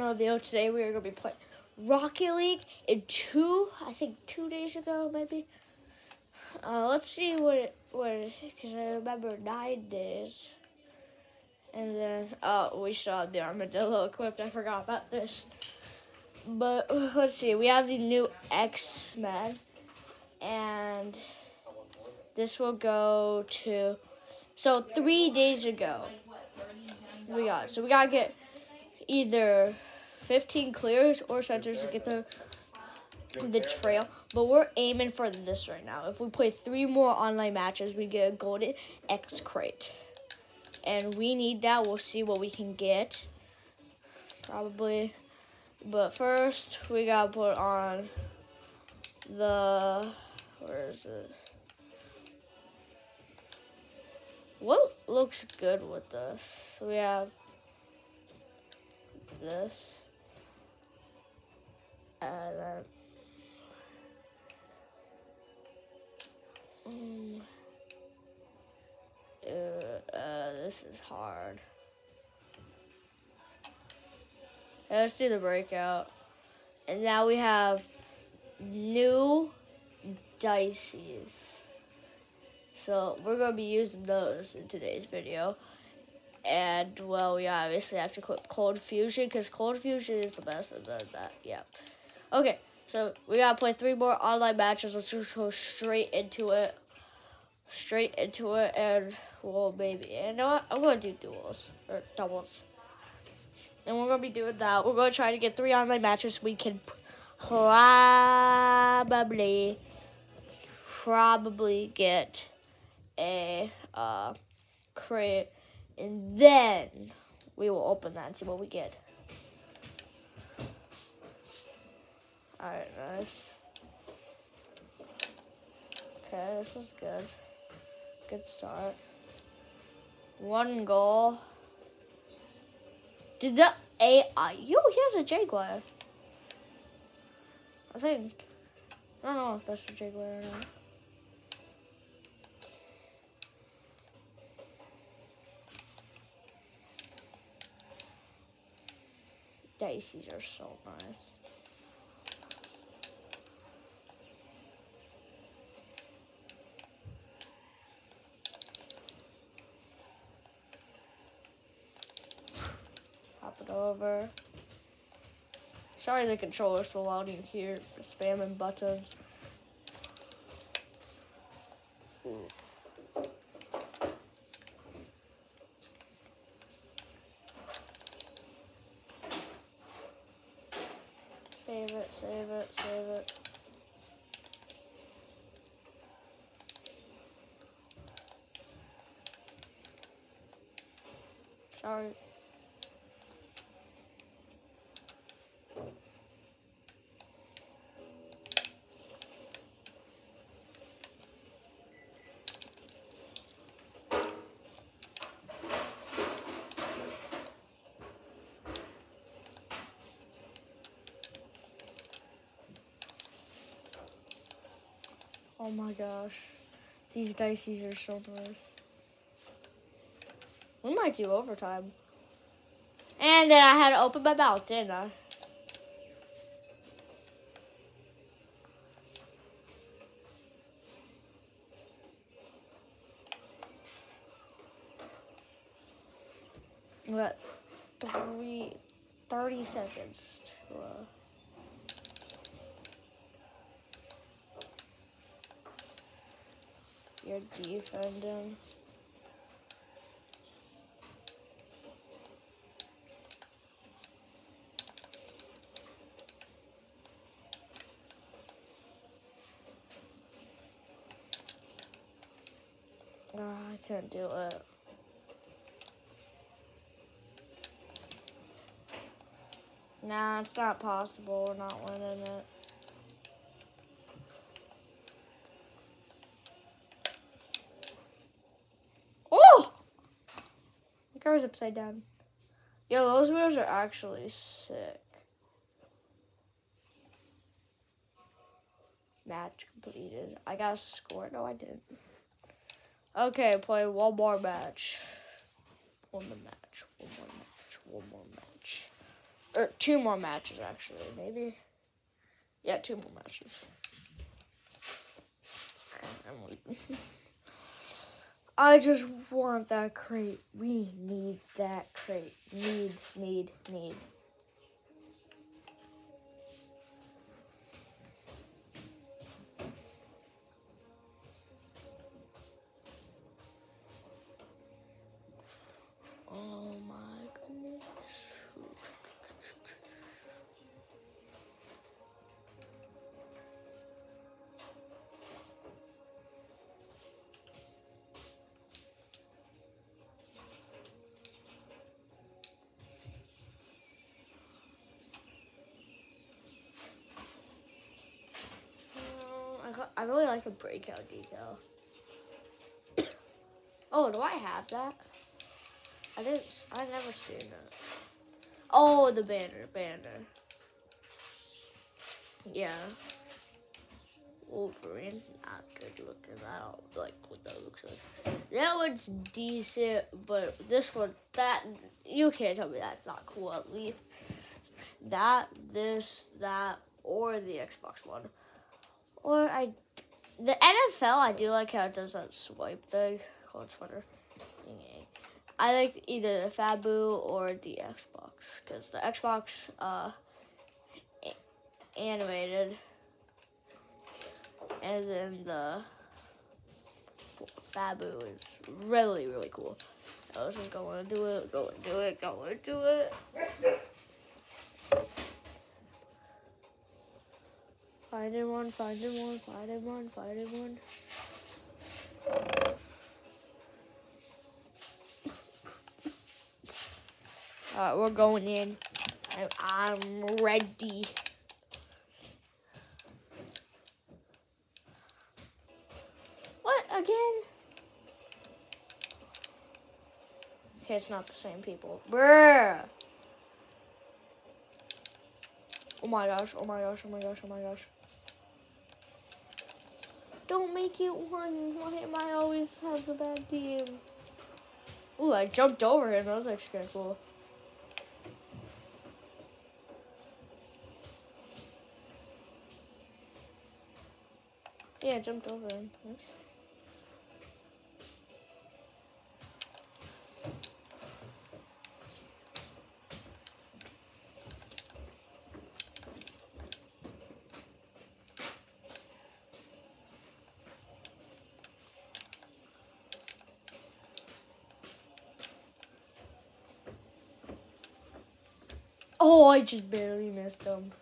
another video. Today we are gonna be playing Rocket League in two, I think two days ago maybe. Uh, let's see what it was because I remember nine days, and then oh we have the armadillo equipped. I forgot about this. But let's see, we have the new X Men, and this will go to so three days ago we got so we gotta get either 15 clears or centers to get the the trail. But we're aiming for this right now. If we play three more online matches, we get a golden X crate. And we need that. We'll see what we can get. Probably. But first, we gotta put on the. Where is it? What looks good with this? We have this. Then. Um, uh, uh, this is hard. Let's do the breakout. And now we have new dices. So we're going to be using those in today's video. And, well, we obviously have to click Cold Fusion because Cold Fusion is the best of that. Yeah. Okay, so we got to play three more online matches. Let's just go straight into it. Straight into it. And, well, maybe. And you know what? I'm to do duels. Or doubles. And we're to be doing that. We're to try to get three online matches. We can probably, probably get a uh, crate and then we will open that and see what we get. Alright, nice. Okay, this is good. Good start. One goal. Did the AI? Yo, here's a Jaguar. I think. I don't know if that's a Jaguar or not. Dices are so nice. Hop it Sorry the controller's so loud you hear spamming buttons. Oof. Save it, save it, save it. Sorry. Oh my gosh. These dices are so nice. We might do overtime. And then I had to open my mouth, didn't I? What? Three, 30 seconds to, You're defending. Oh, I can't do it. Nah, it's not possible. We're not winning it. Oh! Upside down. Yo, those wheels are actually sick. Match completed. I got a score. No, I didn't. Okay, play one more match. One more match. One more match. One more match. or two more matches actually, maybe. Yeah, two more matches. I just want that crate. We need that crate. Need, need, need. I, really like a breakout decal. oh, do I have that? I didn't. I never seen that. Oh, the banner, banner. Yeah. Wolverine, not good looking. I don't like what that looks like. That one's decent, but this one, that you can't tell me that's not cool. At least that, this, that, or the Xbox One, or I, the NFL. I do like how it does that swipe thing on Twitter. I like either the Fabu or the Xbox because the Xbox uh, animated, and then the Fabu is really really cool. I was just going to do it, going to do it, going to do it. Finding one, finding one, finding one, finding one. Alright, we're going in. I, I'm ready. What again? Okay, it's not the same people. Bruh. Oh my gosh, oh my gosh, oh my gosh, oh my gosh. Don't make it one. Why am I always have the bad team? Ooh, I jumped over him. That was actually kind of cool. Yeah, I jumped over him. Nice. I just barely missed him.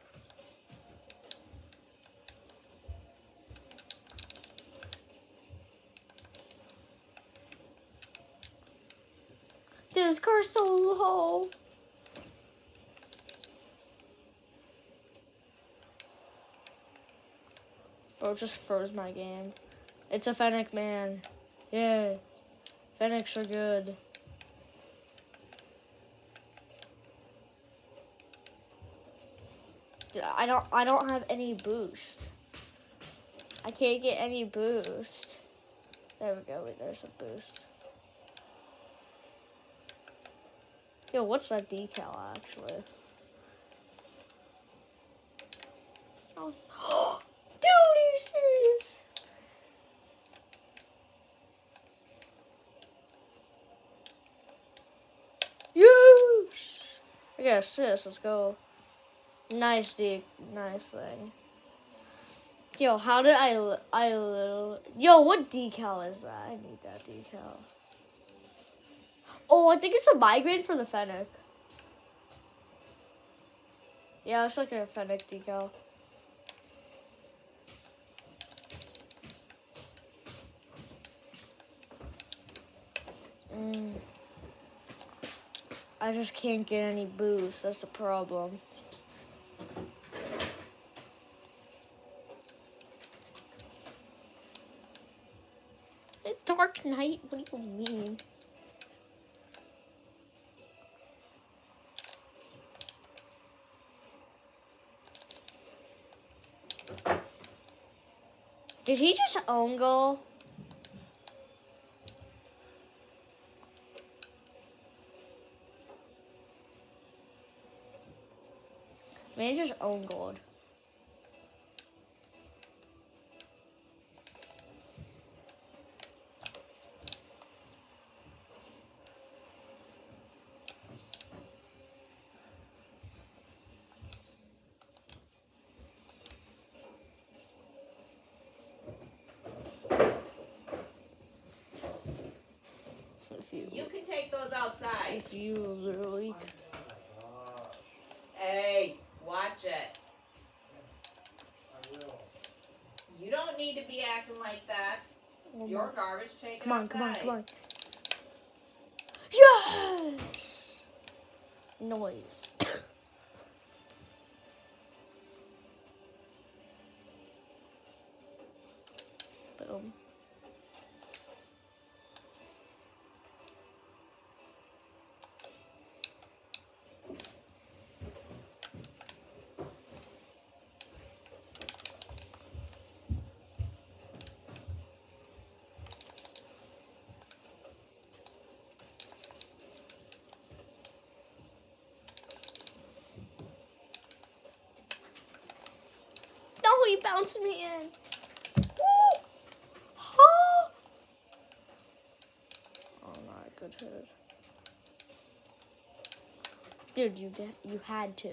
This car's so low. Bro, just froze my game. It's a Fennec man. Yeah. Fennecs are good. I don't I don't have any boost. I can't get any boost. There we go. Wait, there's a boost. Yo, what's that decal actually? Oh. Dude, are you serious? Yes! I got assist. Let's go. Nice, de- nice thing. Yo, how did I, I yo, what decal is that? I need that decal. Oh, I think it's a migraine for the Fennec. Yeah, it's like a Fennec decal. Mm. I just can't get any boost. That's the problem. It's Dark What mean? Did he just own goal? Man, just own gold. If you, You can take those outside. if you literally, oh Hey, watch it. You don't need to be acting like that. Oh Your garbage, take it come on, outside. come on, come on. Yes! Noise. Bounced me in. Woo! Oh, oh my good hit. Dude, you did, you had to.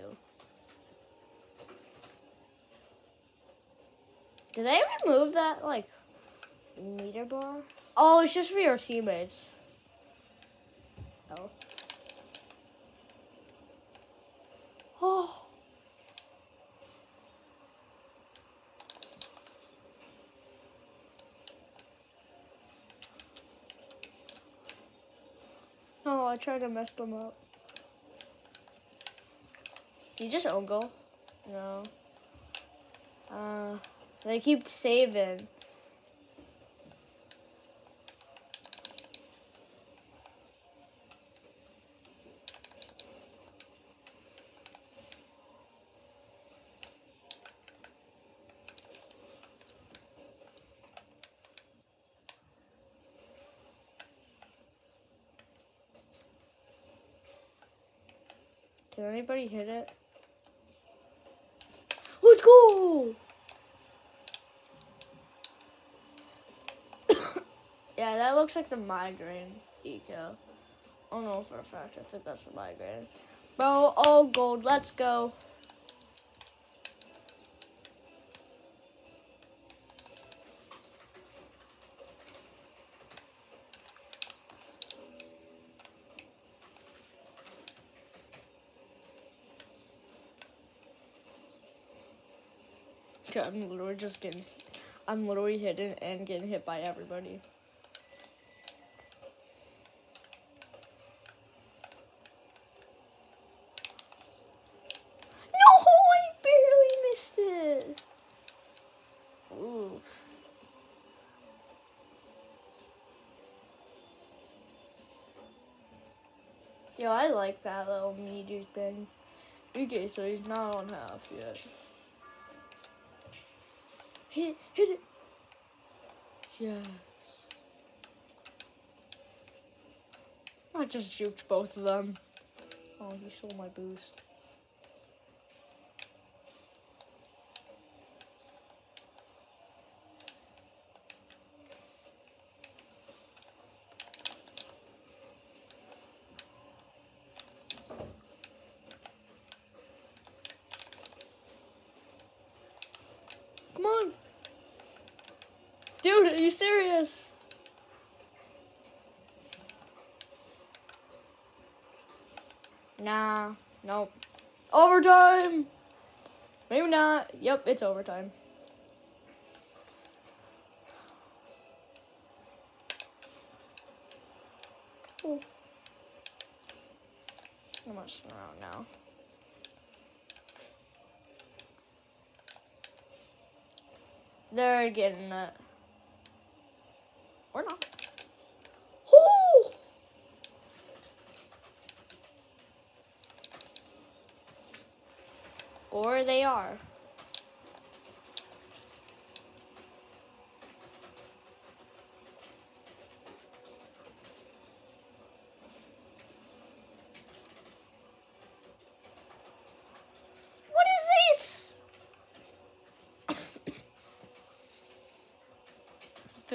Did they remove that like meter bar? Oh, it's just for your teammates. Oh. Oh. Oh, I tried to mess them up. You just own goal? No. Uh, they keep saving. Hit it? Oh, let's go! yeah, that looks like the migraine don't know for a fact, I think that's the migraine. Bro, all gold, let's go. Yeah, I'm literally just getting, I'm literally hitting and getting hit by everybody. No, I barely missed it. Oof. Yo, I like that little meteor thing. Okay, so he's not on half yet. Hit hit it. Yes. I just juked both of them. Oh, he stole my boost. Come on. Dude, are you serious? Nah, nope. Overtime! Maybe not. Yep, it's overtime. I'm gonna spin around now. They're getting it. Or not. Ooh! Or they are. What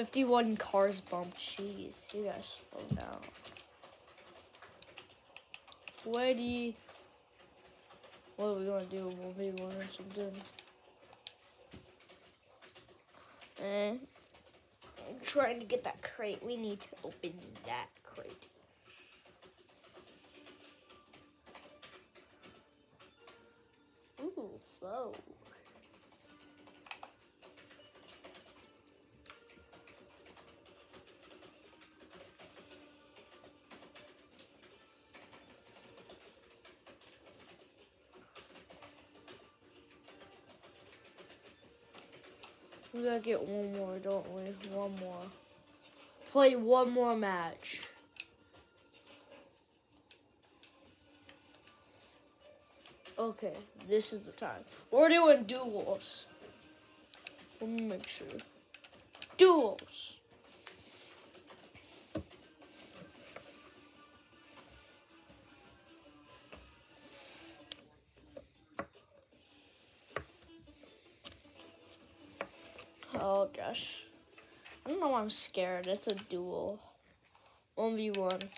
is 51 cars bumped. Jeez, you gotta slow down. Ready? What are we gonna do? We'll be one or something. Eh. I'm trying to get that crate. We need to open that crate. Ooh, slow. We gotta get one more, don't we? One more. Play one more match. Okay, this is the time. We're doing duels. Let me make sure. Duels. Gosh. I don't know why I'm scared. It's a duel. 1v1.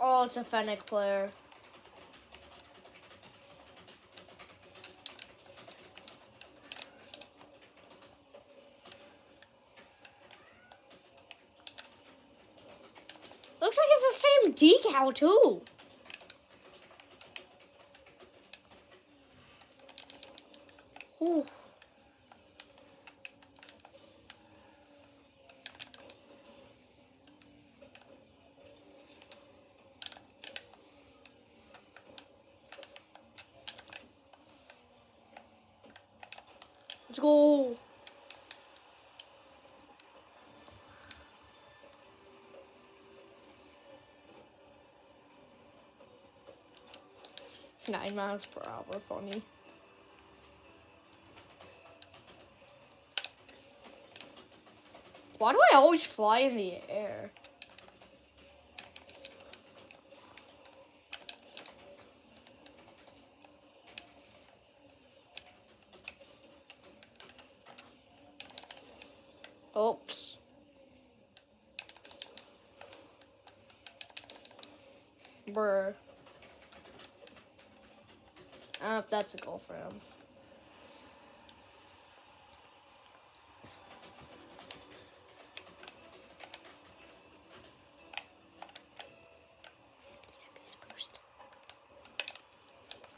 Oh, it's a Fennec player. Looks like it's the decal too. Ooh. Let's go. Nine miles per hour, funny. Why do I always fly in the air? Oops. Brr. Uh, that's a goal for him.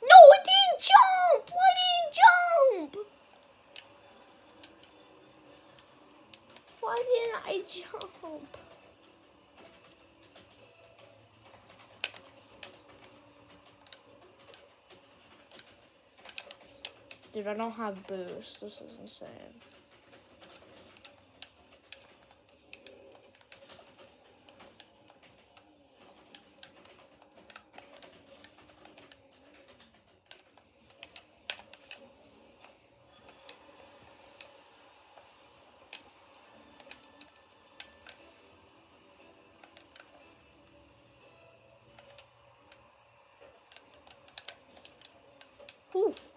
No, it didn't jump! Why didn't it jump? Why didn't I jump? Dude, I don't have boost. This is insane. Oof.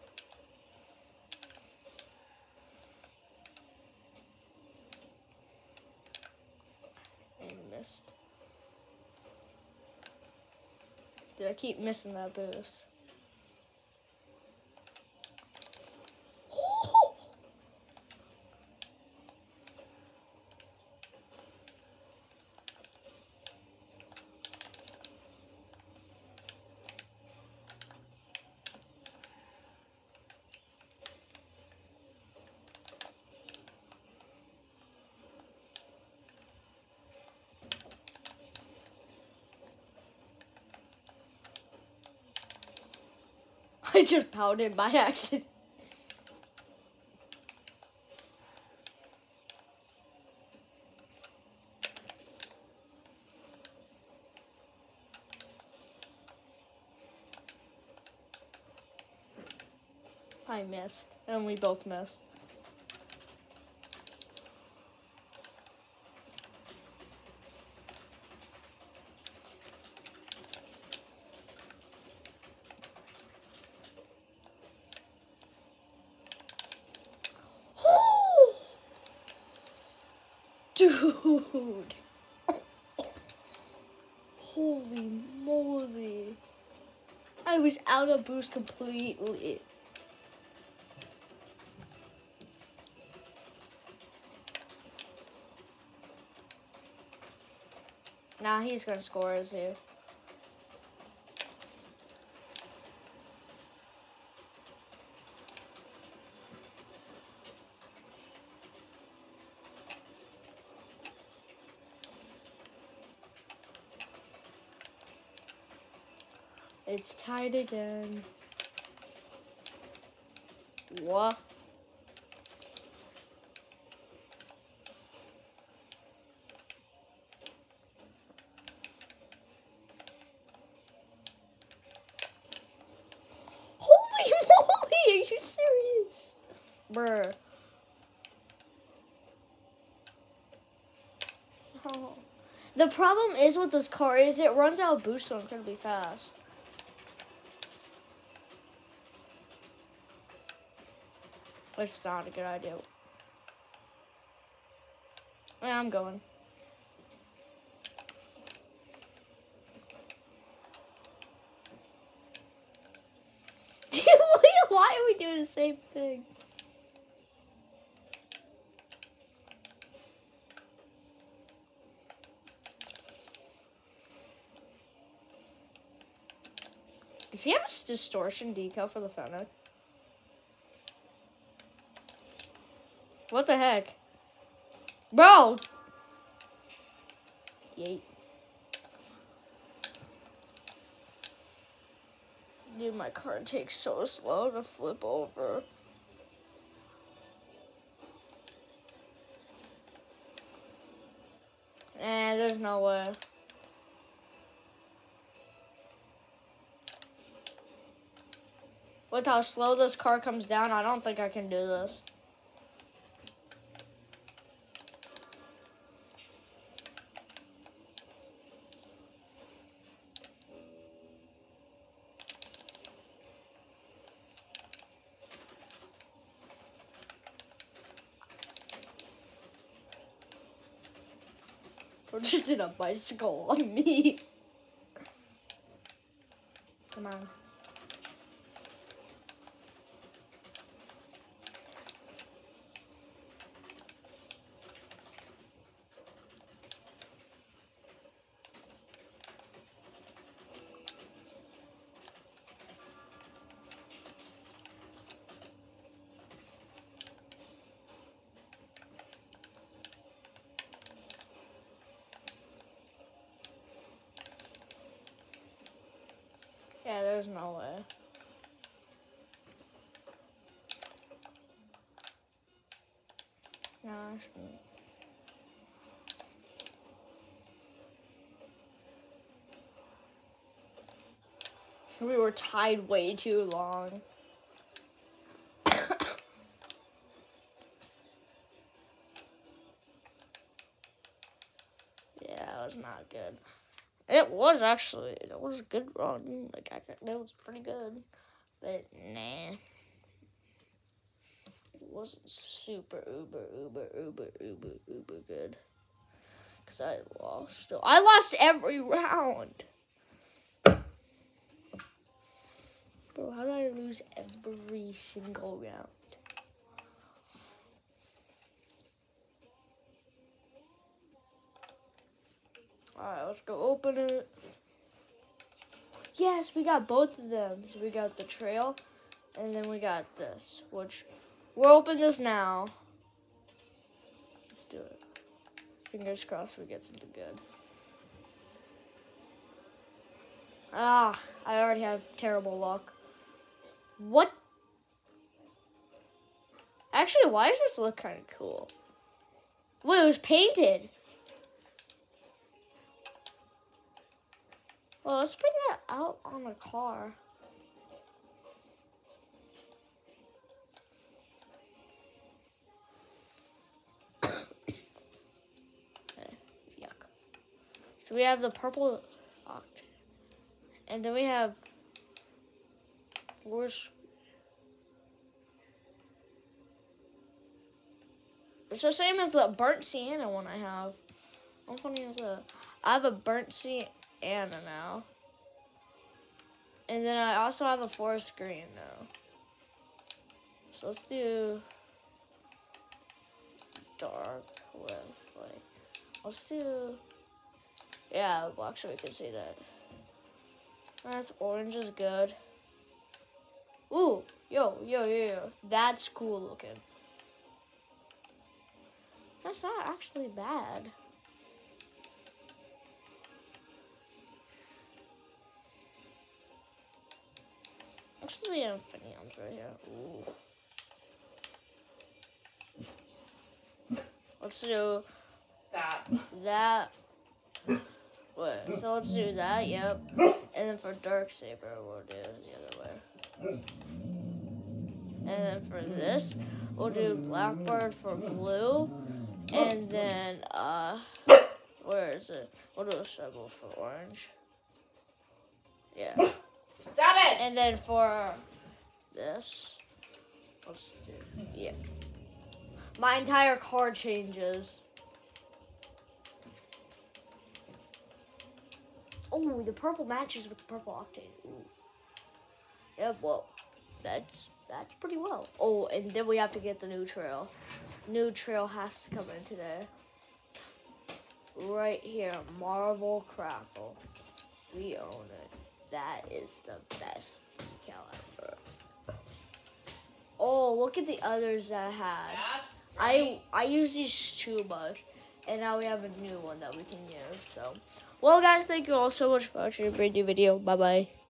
And missed. Did I keep missing that boost? I just pounded by accident. I missed, and we both missed. Dude. Holy moly. I was out of boost completely. Nah, he's gonna score us It's tied again. What? Holy moly, are you serious? Bruh. Oh. The problem is with this car is it runs out of boost so incredibly fast. It's not a good idea. Yeah, I'm going. Why are we doing the same thing? Does he have a distortion decal for the Fennec? What the heck? Bro! Dude, my car takes so slow to flip over. And there's no way. With how slow this car comes down, I don't think I can do this. Just a bicycle on me. Come on. There's no way. No, I shouldn't. We were tied way too long. yeah, that was not good. It was actually, it was a good run. Like, I, it was pretty good. But, nah. It wasn't super uber, uber, uber, uber, uber good. Because I lost. I lost every round. Bro, how did I lose every single round? Alright, let's go open it. Yes, we got both of them. So we got the trail, and then we got this, which we'll open this now. Let's do it. Fingers crossed we get something good. Ah, I already have terrible luck. What? Actually, why does this look kind of cool? Wait, it was painted. Well, let's bring that out on the car. So we have the purple. And then we have force. It's the same as the burnt sienna one I have. How funny is that? I have a burnt sienna now. And then I also have a forest green now. So let's do dark with like let's do yeah, well actually we can see that. That's orange is good. Ooh, yo, yo, yo, yo. That's cool looking. That's not actually bad. Actually, Infinium's right here. Ooh. Let's do Stop. that. Wait, so let's do that, yep. And then for Dark Saber, we'll do the other way. And then for this, we'll do Blackbird for blue. And then, uh, where is it? We'll do a symbol for orange. Yeah. Stop it! And then for this, let's do, yeah. My entire card changes. Oh, the purple matches with the purple octane. Yeah, well, that's that's pretty well. Oh, and then we have to get the new trail. New trail has to come in today. Right here, Marble Crackle. We own it. That is the best caliber. Oh, look at the others I had. I I use these too much, and now we have a new one that we can use. So, well, guys, thank you all so much for watching a brand new video. Bye bye.